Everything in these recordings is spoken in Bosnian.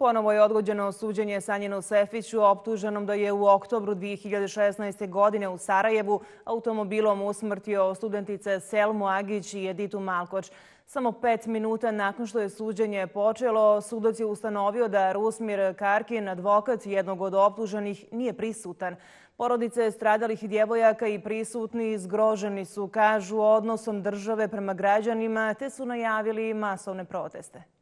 Ponovo je odgođeno suđenje Sanjinu Sefiću, optuženom da je u oktobru 2016. godine u Sarajevu automobilom usmrtio studentice Selmu Agić i Editu Malkoč. Samo pet minuta nakon što je suđenje počelo, sudac je ustanovio da Rusmir Karkin, advokat jednog od optuženih, nije prisutan. Porodice stradalih djevojaka i prisutni zgroženi su, kažu, odnosom države prema građanima, te su najavili masovne proteste.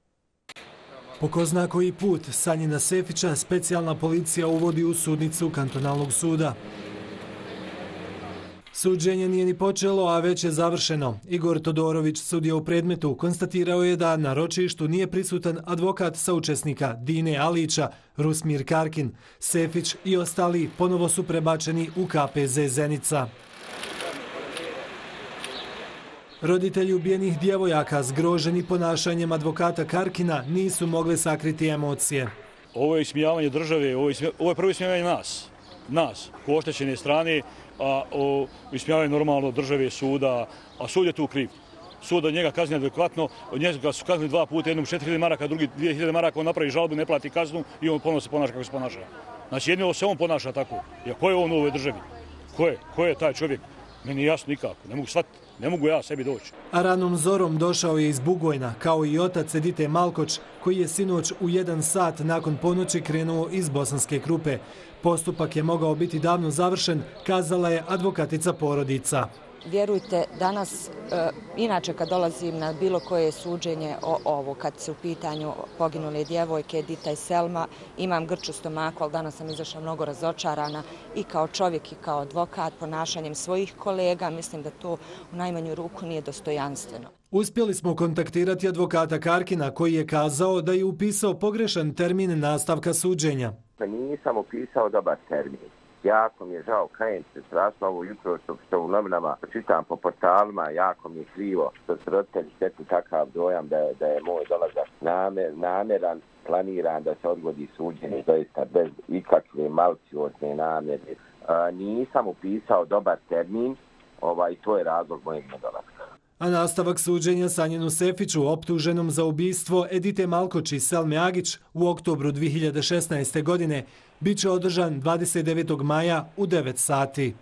Po ko zna koji put Sanjina Sefića specijalna policija uvodi u sudnicu kantonalnog suda. Suđenje nije ni počelo, a već je završeno. Igor Todorović, sudija u predmetu, konstatirao je da na ročištu nije prisutan advokat saučesnika Dine Alića, Rusmir Karkin, Sefić i ostali ponovo su prebačeni u KPZ Zenica. Roditelji ubijenih djevojaka zgroženi ponašanjem advokata Karkina nisu mogli sakriti emocije. Ovo je ismijavanje države, ovo je ovo je prvo ismijavanje nas, nas, ko oštećene strane, a ismijavanje normalno države, suda, a sud je tu kriv. Sud od njega kazni adekvatno, od njega su kaznili dva puta, jednom 4000 maraka, drugi 2000 maraka, on napravi žalbu, ne plati kaznu i on ponovno se ponaša kako se ponaša. Znači jedno se on ponaša tako. Ja, ko je on u ovoj državi? Ko je? Ko je taj čovjek? Meni jasno nikako, ne mogu shvatiti, ne mogu ja sebi doći. A ranom zorom došao je iz Bugojna, kao i otac Edite Malkoč, koji je sinoć u jedan sat nakon ponoći krenuo iz Bosanske krupe. Postupak je mogao biti davno završen, kazala je advokatica porodica. Vjerujte, danas, e, inače kad dolazim na bilo koje suđenje o ovo, kad se u pitanju poginule djevojke, Dita i Selma, imam grču stomaku, ali danas sam izašla mnogo razočarana i kao čovjek i kao advokat ponašanjem svojih kolega. Mislim da to u najmanju ruku nije dostojanstveno. Uspjeli smo kontaktirati advokata Karkina koji je kazao da je upisao pogrešan termin nastavka suđenja. Pa nisam upisao dobar termin jako mi je žao, kajem se strašno ovo jutro što, što u novinama čitam po portalima, jako mi je krivo što se roditelji stekli takav dojam da je, da je moj dolazak namer, nameran, planiran da se odgodi suđenje doista bez ikakve malciozne namjere. A, nisam upisao dobar termin, ovaj, to je razlog mojeg nedolaska. A nastavak suđenja Sanjenu Sefiću, optuženom za ubijstvo Edite Malkoć i Selme Agić u oktobru 2016. godine, bit će održan 29. maja u 9 sati.